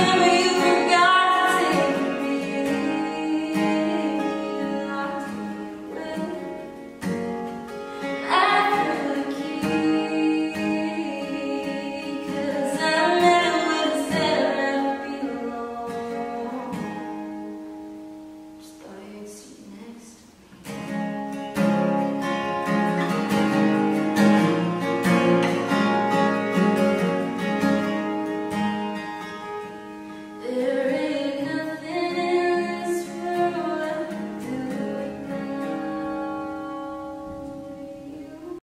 coming.